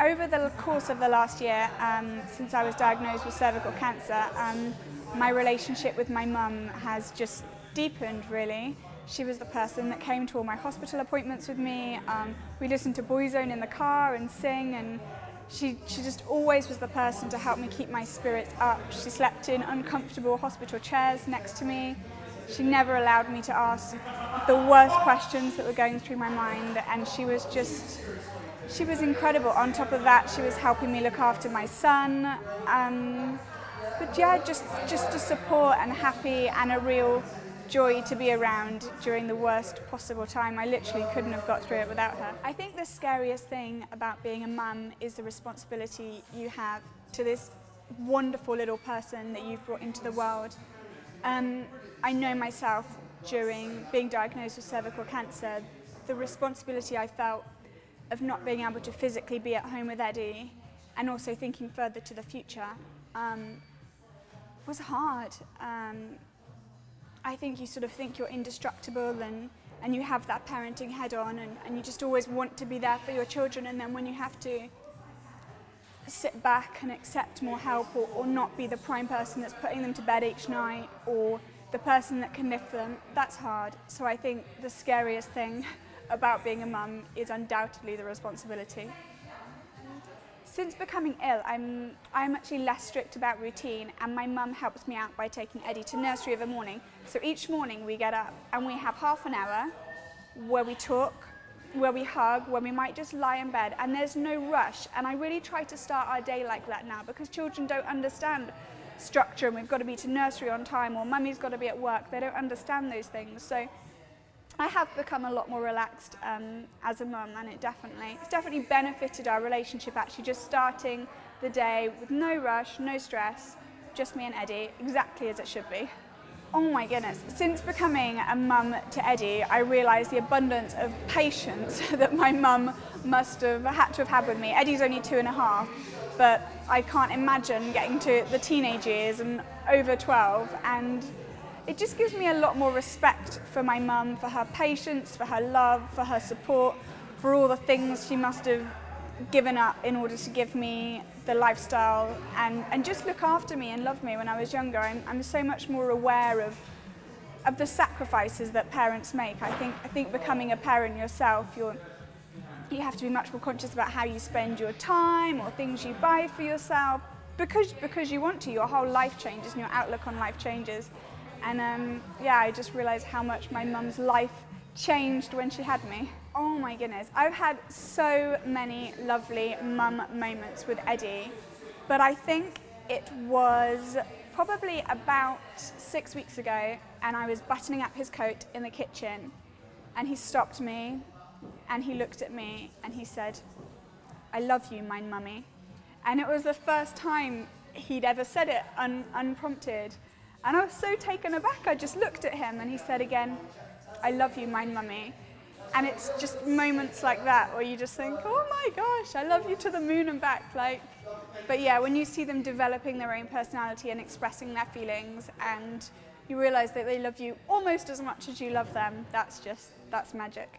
over the course of the last year, um, since I was diagnosed with cervical cancer, um, my relationship with my mum has just deepened really. She was the person that came to all my hospital appointments with me. Um, we listened to Boyzone in the car and sing and she, she just always was the person to help me keep my spirits up. She slept in uncomfortable hospital chairs next to me. She never allowed me to ask the worst questions that were going through my mind and she was just she was incredible. On top of that, she was helping me look after my son. Um, but yeah, just just a support and happy and a real joy to be around during the worst possible time. I literally couldn't have got through it without her. I think the scariest thing about being a mum is the responsibility you have to this wonderful little person that you've brought into the world. Um, I know myself during being diagnosed with cervical cancer, the responsibility I felt of not being able to physically be at home with Eddie and also thinking further to the future um, was hard. Um, I think you sort of think you're indestructible and, and you have that parenting head on and, and you just always want to be there for your children and then when you have to sit back and accept more help or, or not be the prime person that's putting them to bed each night or the person that can lift them, that's hard. So I think the scariest thing about being a mum is undoubtedly the responsibility. Since becoming ill, I'm, I'm actually less strict about routine and my mum helps me out by taking Eddie to nursery a morning. So each morning we get up and we have half an hour where we talk, where we hug, where we might just lie in bed and there's no rush. And I really try to start our day like that now because children don't understand structure and we've got to be to nursery on time or mummy's got to be at work. They don't understand those things. So I have become a lot more relaxed um, as a mum and it definitely, it's definitely benefited our relationship actually just starting the day with no rush, no stress, just me and Eddie, exactly as it should be. Oh my goodness, since becoming a mum to Eddie, I realised the abundance of patience that my mum must have had to have had with me. Eddie's only two and a half, but I can't imagine getting to the teenage years and over 12 and it just gives me a lot more respect for my mum, for her patience, for her love, for her support, for all the things she must have given up in order to give me the lifestyle and, and just look after me and love me when I was younger. I'm, I'm so much more aware of, of the sacrifices that parents make. I think, I think becoming a parent yourself, you're, you have to be much more conscious about how you spend your time or things you buy for yourself. Because, because you want to, your whole life changes and your outlook on life changes. And um, yeah, I just realised how much my mum's life changed when she had me. Oh my goodness, I've had so many lovely mum moments with Eddie, but I think it was probably about six weeks ago and I was buttoning up his coat in the kitchen and he stopped me and he looked at me and he said, I love you, my mummy. And it was the first time he'd ever said it un unprompted. And I was so taken aback, I just looked at him and he said again, I love you, my mummy. And it's just moments like that where you just think, oh my gosh, I love you to the moon and back. Like, but yeah, when you see them developing their own personality and expressing their feelings and you realize that they love you almost as much as you love them, that's just, that's magic.